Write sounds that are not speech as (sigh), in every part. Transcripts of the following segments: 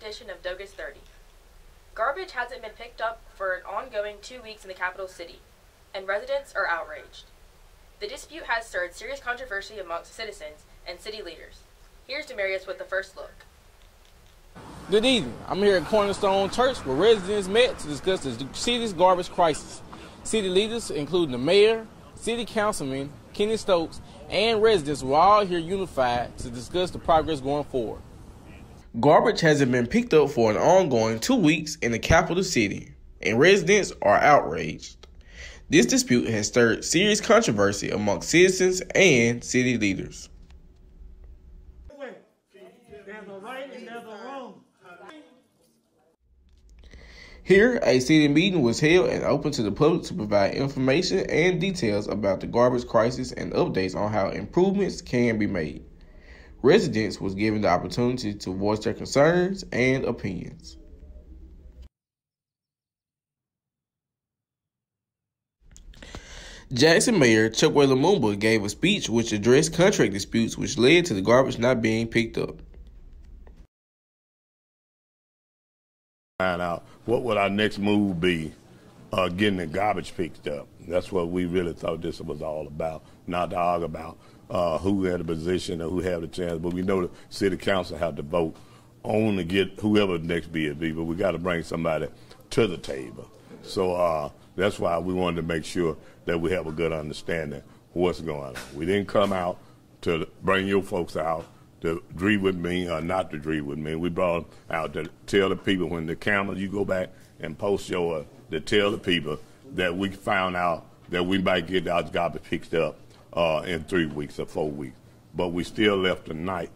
edition of Dogus 30. Garbage hasn't been picked up for an ongoing two weeks in the capital city, and residents are outraged. The dispute has stirred serious controversy amongst citizens and city leaders. Here's Demarius with the first look. Good evening. I'm here at Cornerstone Church where residents met to discuss the city's garbage crisis. City leaders, including the mayor, city councilman, Kenny Stokes, and residents were all here unified to discuss the progress going forward. Garbage hasn't been picked up for an ongoing two weeks in the capital city, and residents are outraged. This dispute has stirred serious controversy among citizens and city leaders. Here, a city meeting was held and open to the public to provide information and details about the garbage crisis and updates on how improvements can be made. Residents was given the opportunity to voice their concerns and opinions. Jackson Mayor Chokwe Lumumba gave a speech which addressed contract disputes which led to the garbage not being picked up. Find out what would our next move be, uh, getting the garbage picked up. That's what we really thought this was all about, not to argue about uh, who had a position or who had a chance. But we know the city council have to vote on to get whoever the next bid be. But we got to bring somebody to the table. So uh, that's why we wanted to make sure that we have a good understanding what's going on. We didn't come out to bring your folks out to agree with me or not to agree with me. We brought them out to tell the people when the cameras, you go back and post your, to tell the people that we found out that we might get our garbage picked up uh, in three weeks or four weeks. But we still left tonight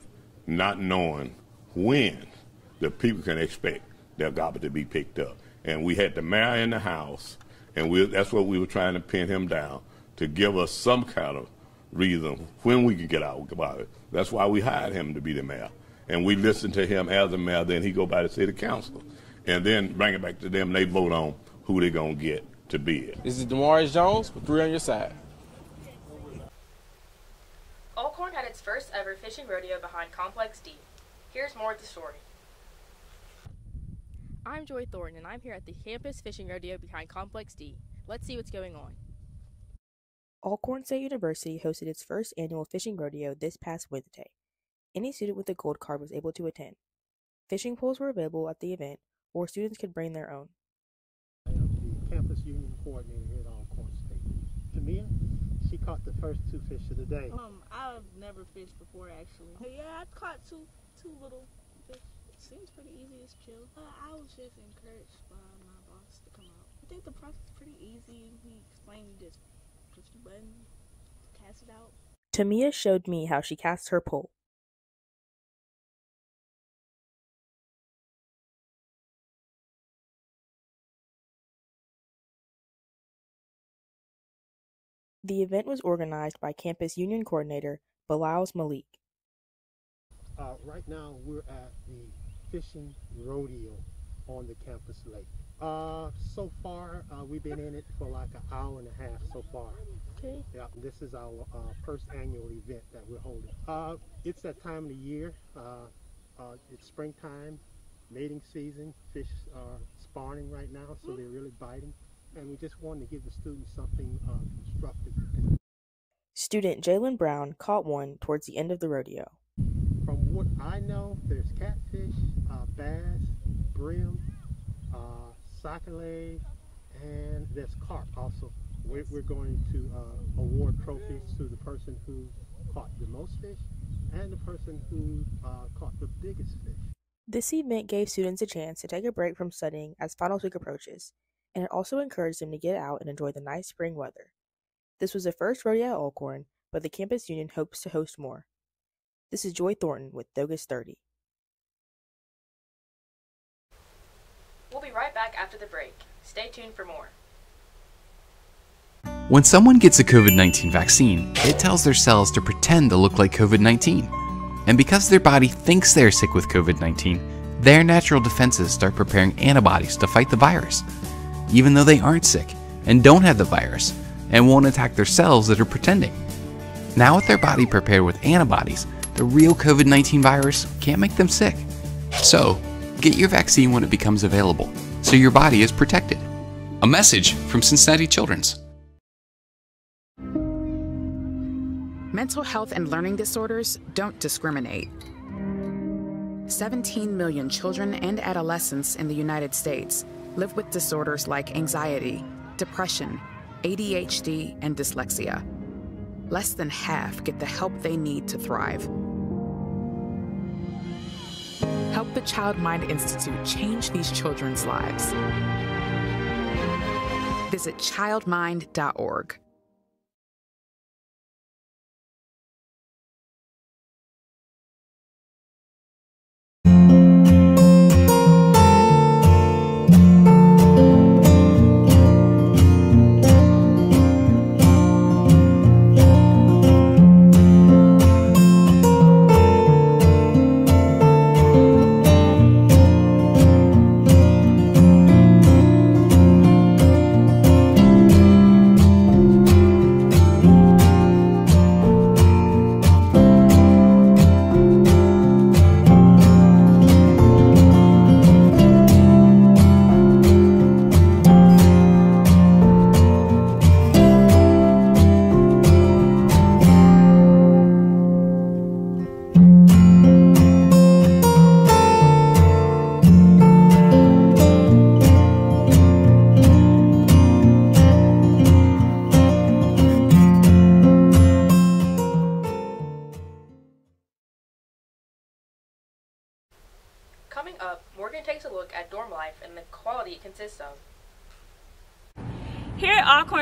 not knowing when the people can expect their garbage to be picked up. And we had the mayor in the house and we, that's what we were trying to pin him down to give us some kind of reason when we could get out about it. That's why we hired him to be the mayor. And we listened to him as a mayor, then he go by the city council. And then bring it back to them, they vote on who they're going to get to bid. This is Demarius Jones with three on your side. Alcorn had its first ever fishing rodeo behind Complex D. Here's more of the story. I'm Joy Thornton, and I'm here at the campus fishing rodeo behind Complex D. Let's see what's going on. Alcorn State University hosted its first annual fishing rodeo this past Wednesday. Any student with a gold card was able to attend. Fishing poles were available at the event, or students could bring their own. I am the campus union coordinator here at Alcorn State. Tamia, she caught the first two fish of the day. Um, I've never fished before actually. But yeah, I caught two two little fish. It seems pretty easy. It's chill. Uh, I was just encouraged by my boss to come out. I think the process is pretty easy. He explained you just push the button, cast it out. Tamia showed me how she casts her pole. The event was organized by campus union coordinator Balaus Malik. Uh, right now, we're at the fishing rodeo on the campus lake. Uh, so far, uh, we've been in it for like an hour and a half so far. Okay. Yeah, this is our uh, first annual event that we're holding. Uh, it's that time of the year. Uh, uh, it's springtime, mating season. Fish are spawning right now, so they're really biting. And we just wanted to give the students something uh, constructive. Student Jalen Brown caught one towards the end of the rodeo. From what I know, there's catfish, uh, bass, brim, uh, sac-a-lait, and there's carp also. We're, we're going to uh, award trophies to the person who caught the most fish and the person who uh, caught the biggest fish. This event gave students a chance to take a break from studying as finals week approaches, and it also encouraged them to get out and enjoy the nice spring weather. This was the first rodeo at Alcorn, but the campus union hopes to host more. This is Joy Thornton with Dogus 30. We'll be right back after the break. Stay tuned for more. When someone gets a COVID 19 vaccine, it tells their cells to pretend to look like COVID 19. And because their body thinks they're sick with COVID 19, their natural defenses start preparing antibodies to fight the virus, even though they aren't sick and don't have the virus and won't attack their cells that are pretending. Now, with their body prepared with antibodies, the real COVID 19 virus can't make them sick. So, Get your vaccine when it becomes available, so your body is protected. A message from Cincinnati Children's. Mental health and learning disorders don't discriminate. 17 million children and adolescents in the United States live with disorders like anxiety, depression, ADHD, and dyslexia. Less than half get the help they need to thrive. Help the Child Mind Institute change these children's lives. Visit childmind.org.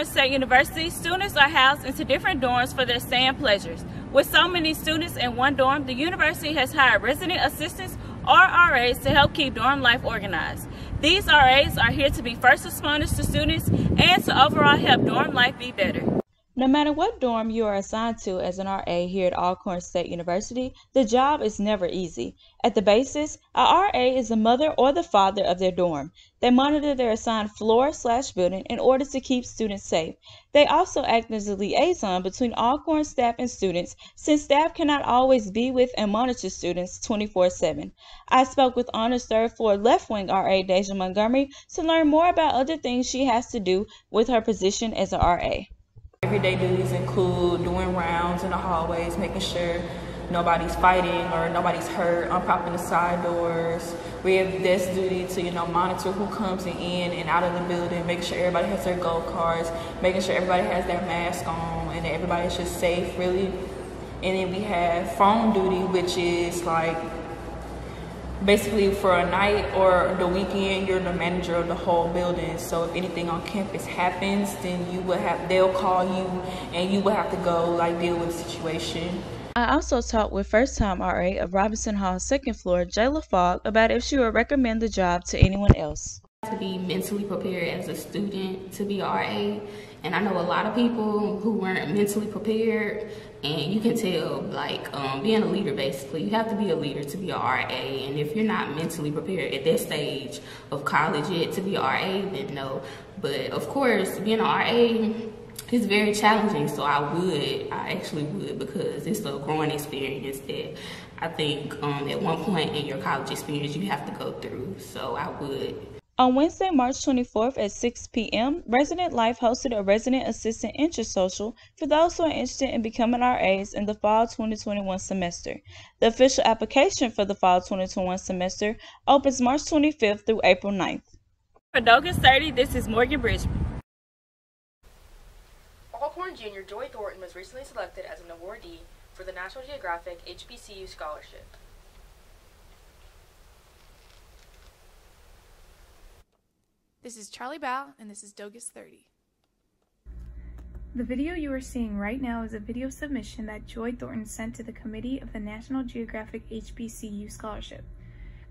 At State University, students are housed into different dorms for their and pleasures. With so many students in one dorm, the university has hired resident assistants or RAs to help keep dorm life organized. These RAs are here to be first responders to students and to overall help dorm life be better. No matter what dorm you are assigned to as an RA here at Alcorn State University, the job is never easy. At the basis, a RA is the mother or the father of their dorm. They monitor their assigned floor slash building in order to keep students safe. They also act as a liaison between Alcorn staff and students since staff cannot always be with and monitor students 24-7. I spoke with Honors Third Floor Left Wing RA Deja Montgomery to learn more about other things she has to do with her position as a RA. Everyday duties include doing rounds in the hallways, making sure nobody's fighting or nobody's hurt, unpropping the side doors. We have desk duty to, you know, monitor who comes in and out of the building, making sure everybody has their gold cards, making sure everybody has their mask on and everybody's just safe, really. And then we have phone duty, which is like basically for a night or the weekend you're the manager of the whole building so if anything on campus happens then you will have they'll call you and you will have to go like deal with the situation I also talked with first time RA of Robinson Hall's second floor, Jayla Fogg, about if she would recommend the job to anyone else. To be mentally prepared as a student to be RA, and I know a lot of people who weren't mentally prepared, and you can tell, like, um, being a leader basically, you have to be a leader to be a RA, and if you're not mentally prepared at that stage of college yet to be a RA, then no. But of course, being an RA, is very challenging, so I would, I actually would, because it's a growing experience that I think um, at one point in your college experience you have to go through, so I would. On Wednesday, March 24th at 6 p.m., Resident Life hosted a Resident Assistant Interest Social for those who are interested in becoming RAs in the fall 2021 semester. The official application for the fall 2021 semester opens March 25th through April 9th. For Dogus 30, this is Morgan Bridgman. Alcorn Junior Joy Thornton was recently selected as an awardee for the National Geographic HBCU Scholarship. This is Charlie Bow, and this is Dogus 30. The video you are seeing right now is a video submission that Joy Thornton sent to the committee of the National Geographic HBCU Scholarship.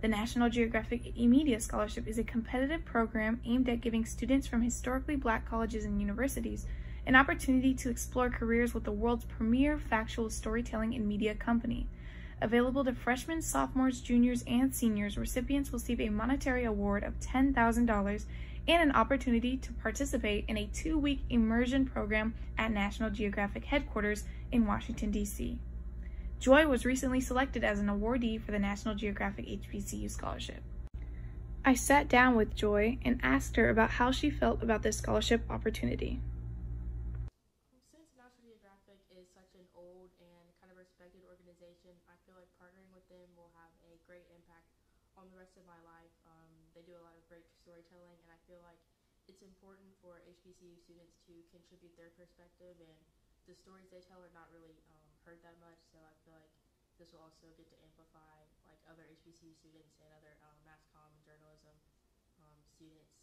The National Geographic E-Media Scholarship is a competitive program aimed at giving students from historically black colleges and universities an opportunity to explore careers with the world's premier factual storytelling and media company. Available to freshmen, sophomores, juniors, and seniors, recipients will receive a monetary award of $10,000 and an opportunity to participate in a two week immersion program at National Geographic headquarters in Washington, D.C. Joy was recently selected as an awardee for the National Geographic HBCU Scholarship. I sat down with Joy and asked her about how she felt about this scholarship opportunity. Since National Geographic is such an old and kind of respected organization, I feel like partnering with them will have a great impact on the rest of my life. Um, they do a lot of great storytelling, and I feel like it's important for HBCU students to contribute their perspective, and the stories they tell are not really um, heard that much, so I feel like this will also get to amplify like other HBCU students and other um, mass comm and journalism um, students.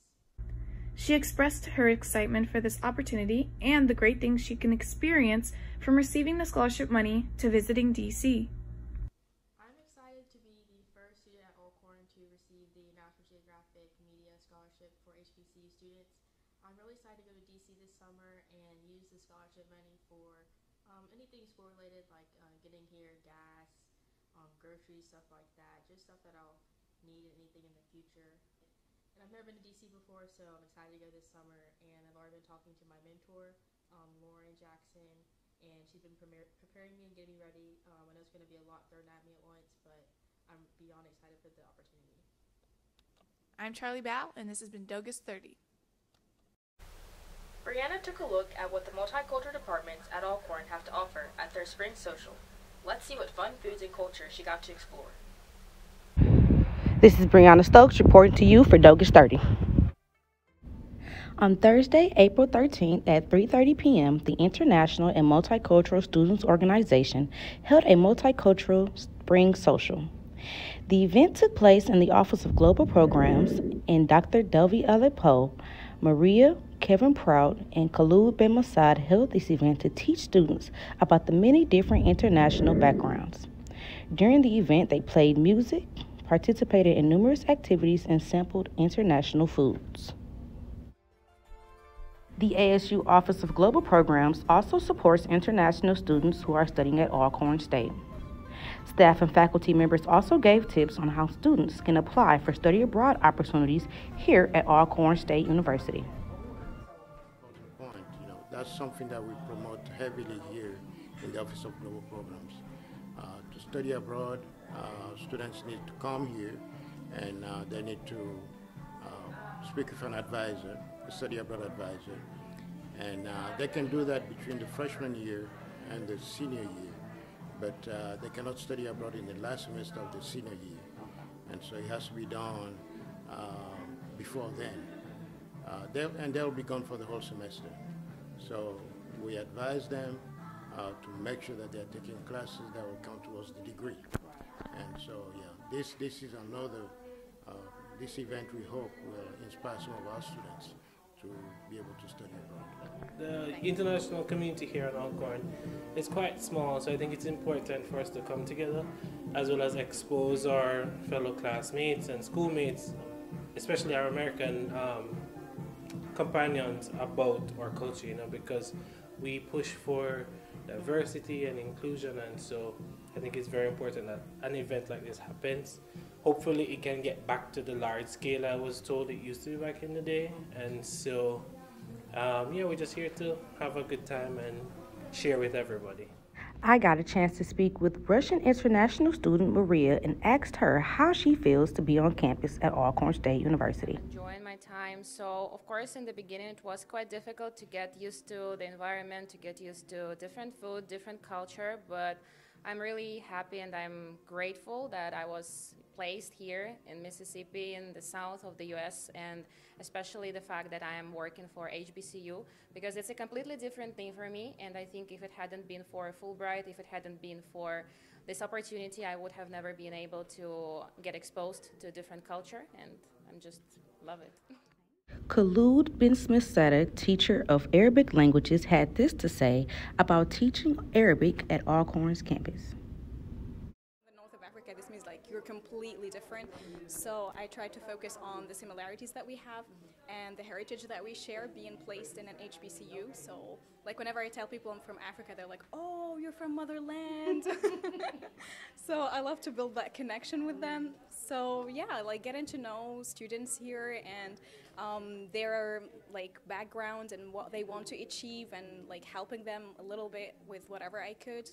She expressed her excitement for this opportunity and the great things she can experience from receiving the scholarship money to visiting DC. I'm excited to be the first student at Alcorn to receive the National Geographic Media Scholarship for HBCU students. I'm really excited to go to DC this summer and use the scholarship money for um, anything school related, like uh, getting here, gas, um, groceries, stuff like that. Just stuff that I'll need anything in the future. And I've never been to DC before, so I'm excited to go this summer. And I've already been talking to my mentor, um, Lauren Jackson, and she's been premier- preparing me and getting me ready. Um, I know it's going to be a lot thrown at me at once, but I'm beyond excited for the opportunity. I'm Charlie Bow, and this has been Dogus 30. Bryana took a look at what the multicultural departments at Alcorn have to offer at their spring social. Let's see what fun foods and culture she got to explore. This is Bryana Stokes reporting to you for Dogus 30. On Thursday, April 13th at 3:30 p.m., the International and Multicultural Students Organization held a multicultural spring social. The event took place in the Office of Global Programs, and Dr. Delvi Alepo, Maria, Kevin Prout, and Khalud Ben Masad held this event to teach students about the many different international backgrounds. During the event, they played music, participated in numerous activities, and sampled international foods. The ASU Office of Global Programs also supports international students who are studying at Alcorn State. Staff and faculty members also gave tips on how students can apply for study abroad opportunities here at Alcorn State University. That's something that we promote heavily here in the Office of Global Programs. Uh, to study abroad, uh, students need to come here and uh, they need to uh, speak with an advisor, a study abroad advisor. And uh, they can do that between the freshman year and the senior year, but uh, they cannot study abroad in the last semester of the senior year. And so it has to be done before then. they'll, and they'll be gone for the whole semester. So we advise them uh, to make sure that they're taking classes that will count towards the degree. And so, yeah, this, this is another, uh, this event we hope will inspire some of our students to be able to study abroad. The international community here at Alcorn is quite small, so I think it's important for us to come together as well as expose our fellow classmates and schoolmates, especially our American um, companions, about our culture, you know, because we push for diversity and inclusion, and so I think it's very important that an event like this happens. Hopefully, it can get back to the large scale I was told it used to be back in the day, and so um, yeah, we're just here to have a good time and share with everybody. I got a chance to speak with Russian international student Maria and asked her how she feels to be on campus at Alcorn State University. Enjoying my time. So, of course, in the beginning, it was quite difficult to get used to the environment, to get used to different food, different culture, but I'm really happy and I'm grateful that I was placed here in Mississippi in the south of the US and especially the fact that I am working for HBCU because it's a completely different thing for me and I think if it hadn't been for Fulbright, if it hadn't been for this opportunity, I would have never been able to get exposed to a different culture and I'm just love it. (laughs) Khalud bin Smith teacher of Arabic languages, had this to say about teaching Arabic at Alcorn's campus. Africa, this means like you're completely different. So I try to focus on the similarities that we have and the heritage that we share being placed in an HBCU. So like whenever I tell people I'm from Africa, they're like, oh, you're from motherland. (laughs) so I love to build that connection with them. So yeah, like getting to know students here and um, their like background and what they want to achieve and like helping them a little bit with whatever I could.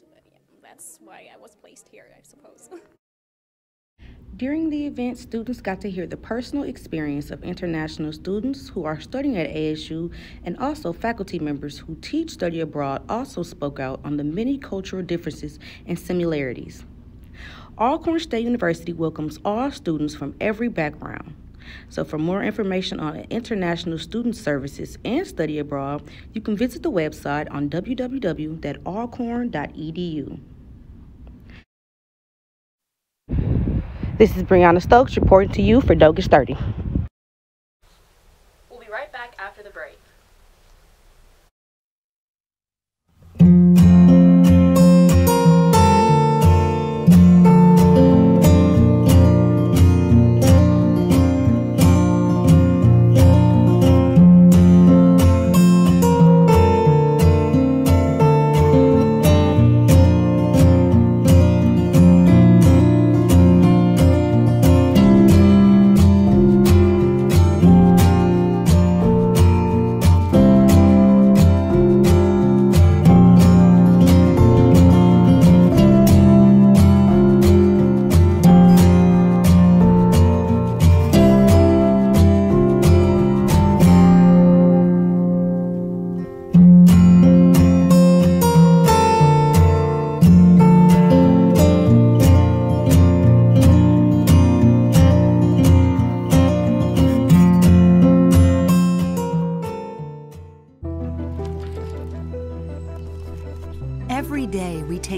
That's why I was placed here, I suppose. (laughs) During the event, students got to hear the personal experience of international students who are studying at ASU, and also faculty members who teach study abroad also spoke out on the many cultural differences and similarities. Alcorn State University welcomes all students from every background. So, for more information on international student services and study abroad, you can visit the website on www.alcorn.edu. This is Bryana Stokes reporting to you for Dogus 30.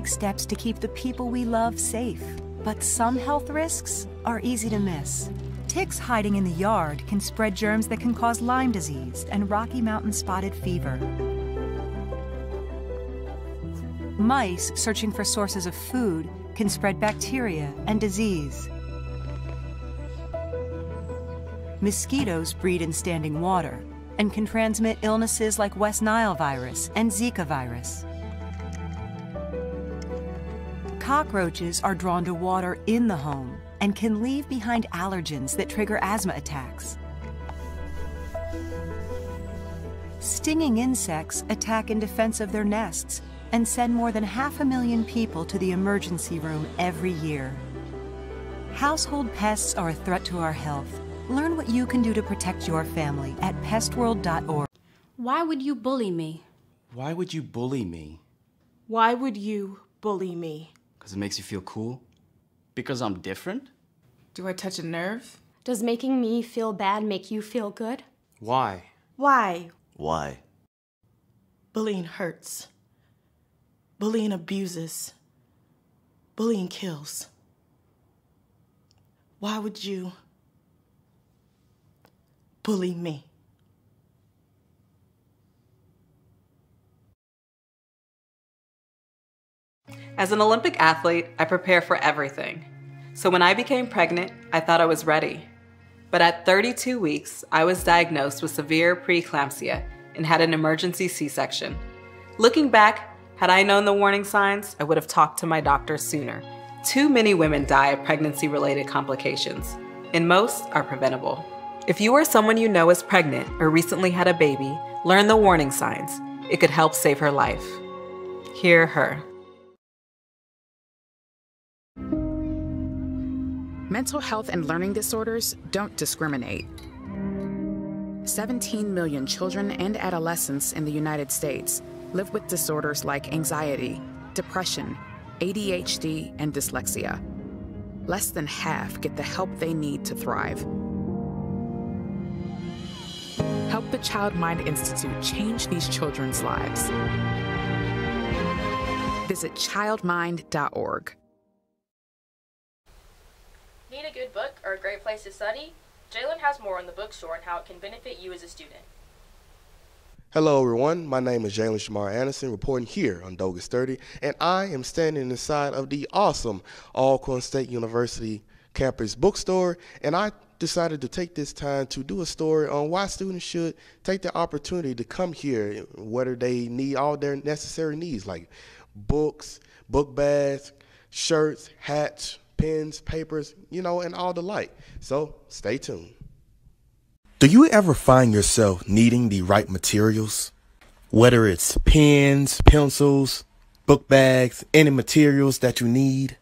Take steps to keep the people we love safe, but some health risks are easy to miss. Ticks hiding in the yard can spread germs that can cause Lyme disease and Rocky Mountain spotted fever. Mice searching for sources of food can spread bacteria and disease. Mosquitoes breed in standing water and can transmit illnesses like West Nile virus and Zika virus. Cockroaches are drawn to water in the home and can leave behind allergens that trigger asthma attacks. Stinging insects attack in defense of their nests and send more than half a million people to the emergency room every year. Household pests are a threat to our health. Learn what you can do to protect your family at pestworld.org. Why would you bully me? Why would you bully me? Why would you bully me? Because it makes you feel cool? Because I'm different? Do I touch a nerve? Does making me feel bad make you feel good? Why? Why? Why? Bullying hurts. Bullying abuses. Bullying kills. Why would you bully me? As an Olympic athlete, I prepare for everything. So when I became pregnant, I thought I was ready. But at 32 weeks, I was diagnosed with severe preeclampsia and had an emergency C section. Looking back, had I known the warning signs, I would have talked to my doctor sooner. Too many women die of pregnancy related complications, and most are preventable. If you or someone you know is pregnant or recently had a baby, learn the warning signs. It could help save her life. Hear her. Mental health and learning disorders don't discriminate. 17 million children and adolescents in the United States live with disorders like anxiety, depression, ADHD, and dyslexia. Less than half get the help they need to thrive. Help the Child Mind Institute change these children's lives. Visit childmind.org. Need a good book or a great place to study? Jalen has more on the bookstore and how it can benefit you as a student. Hello, everyone. My name is Jalen Shamar Anderson, reporting here on Dogus 30, and I am standing inside of the awesome Alcorn State University campus bookstore, and I decided to take this time to do a story on why students should take the opportunity to come here, whether they need all their necessary needs like books, book bags, shirts, hats, pens, papers, you know, and all the like. So stay tuned. Do you ever find yourself needing the right materials? Whether it's pens, pencils, book bags, any materials that you need?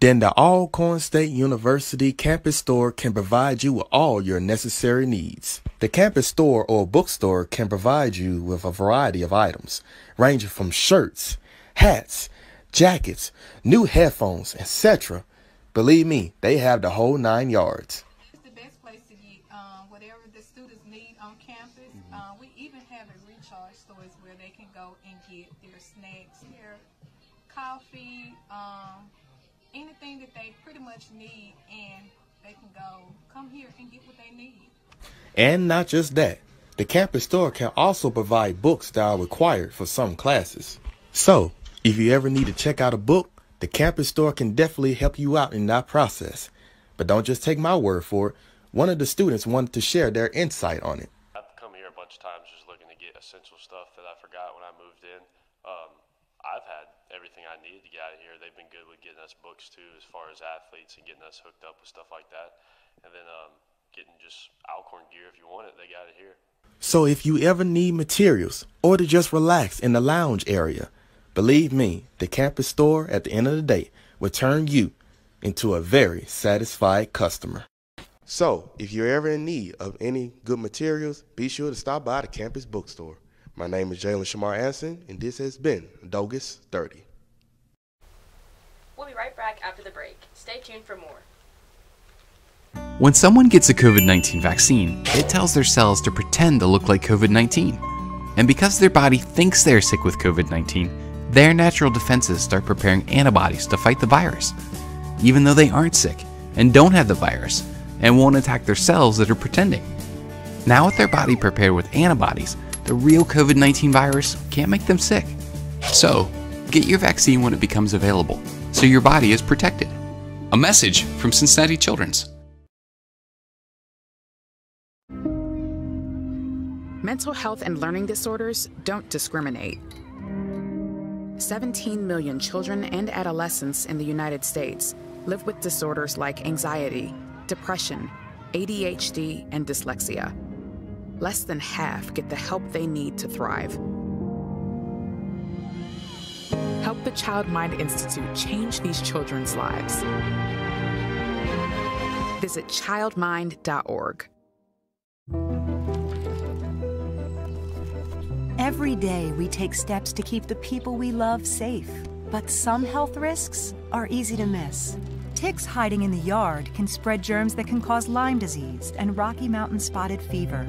then the Alcorn State University campus store can provide you with all your necessary needs. The campus store or bookstore can provide you with a variety of items, ranging from shirts, hats, jackets, new headphones, etc. Believe me, they have the whole nine yards. It's the best place to get um, whatever the students need on campus. Uh, we even have a recharge stores where they can go and get their snacks, their coffee, um, anything that they pretty much need, and they can go come here and get what they need. And not just that, the campus store can also provide books that are required for some classes. So, if you ever need to check out a book, the campus store can definitely help you out in that process. But don't just take my word for it. One of the students wanted to share their insight on it. I've come here a bunch of times just looking to get essential stuff that I forgot when I moved in. Um, I've had everything I needed to get out of here. They've been good with getting us books too, as far as athletes and getting us hooked up with stuff like that. And then um, getting just Alcorn gear if you want it, they got it here. So if you ever need materials or to just relax in the lounge area, believe me, the campus store at the end of the day will turn you into a very satisfied customer. So, if you're ever in need of any good materials, be sure to stop by the campus bookstore. My name is Jalen Shamar Anson, and this has been Dogus 30. We'll be right back after the break. Stay tuned for more. When someone gets a COVID 19 vaccine, it tells their cells to pretend to look like COVID 19. And because their body thinks they're sick with COVID 19, their natural defenses start preparing antibodies to fight the virus, even though they aren't sick and don't have the virus and won't attack their cells that are pretending. Now, with their body prepared with antibodies, the real COVID 19 virus can't make them sick. So, get your vaccine when it becomes available so your body is protected. A message from Cincinnati Children's. Mental health and learning disorders don't discriminate. 17 million children and adolescents in the United States live with disorders like anxiety, depression, ADHD, and dyslexia. Less than half get the help they need to thrive. Help the Child Mind Institute change these children's lives. Visit childmind.org. Every day we take steps to keep the people we love safe, but some health risks are easy to miss. Ticks hiding in the yard can spread germs that can cause Lyme disease and Rocky Mountain spotted fever.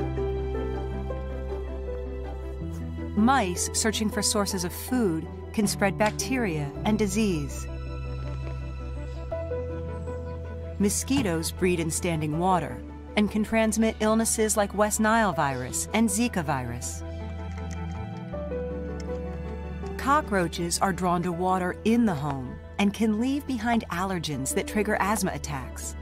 Mice searching for sources of food can spread bacteria and disease. Mosquitoes breed in standing water and can transmit illnesses like West Nile virus and Zika virus. Cockroaches are drawn to water in the home and can leave behind allergens that trigger asthma attacks.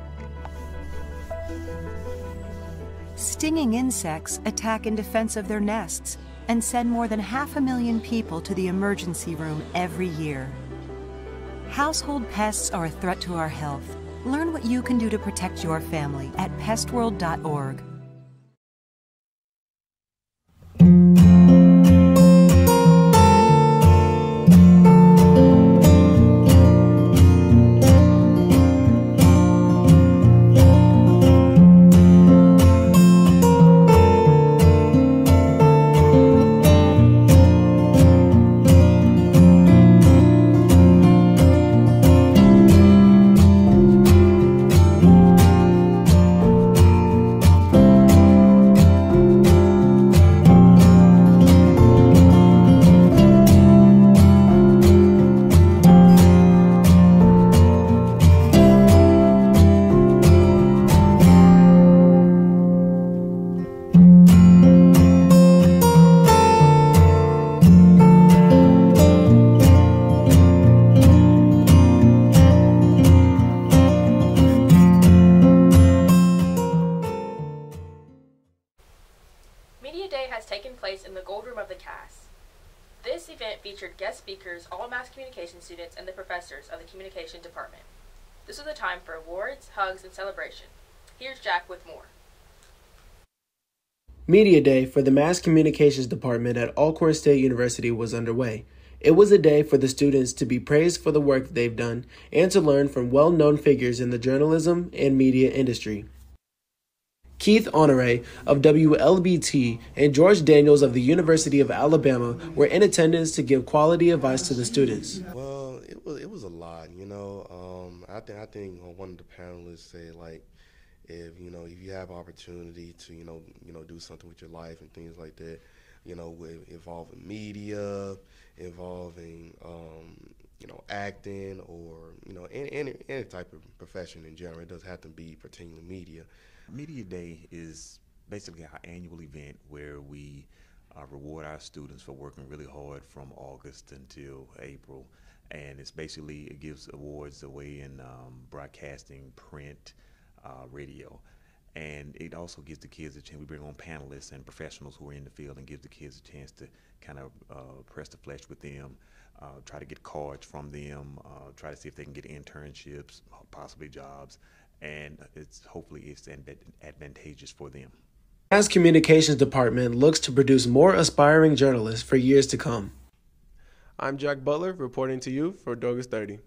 Stinging insects attack in defense of their nests and send more than half a million people to the emergency room every year. Household pests are a threat to our health. Learn what you can do to protect your family at pestworld.org. celebration. Here's Jack with more. Media Day for the Mass Communications Department at Alcorn State University was underway. It was a day for the students to be praised for the work they've done and to learn from well known figures in the journalism and media industry. Keith Honore of WLBT and George Daniels of the University of Alabama were in attendance to give quality advice to the students. Well, it was it was a lot, you know. Um, I think I think one of the panelists said like, if you know if you have opportunity to you know you know do something with your life and things like that, you know, with involving media, involving um, you know acting or you know any, any any type of profession in general. It doesn't have to be particularly media. Media Day is basically our annual event where we uh, reward our students for working really hard from August until April. And it's basically, it gives awards away in um, broadcasting, print, uh, radio. And it also gives the kids a chance. We bring on panelists and professionals who are in the field and gives the kids a chance to kind of uh, press the flesh with them, uh, try to get cards from them, uh, try to see if they can get internships, possibly jobs, and it's hopefully it's advantageous for them. As Communications Department looks to produce more aspiring journalists for years to come. I'm Jack Butler reporting to you for Dogus 30.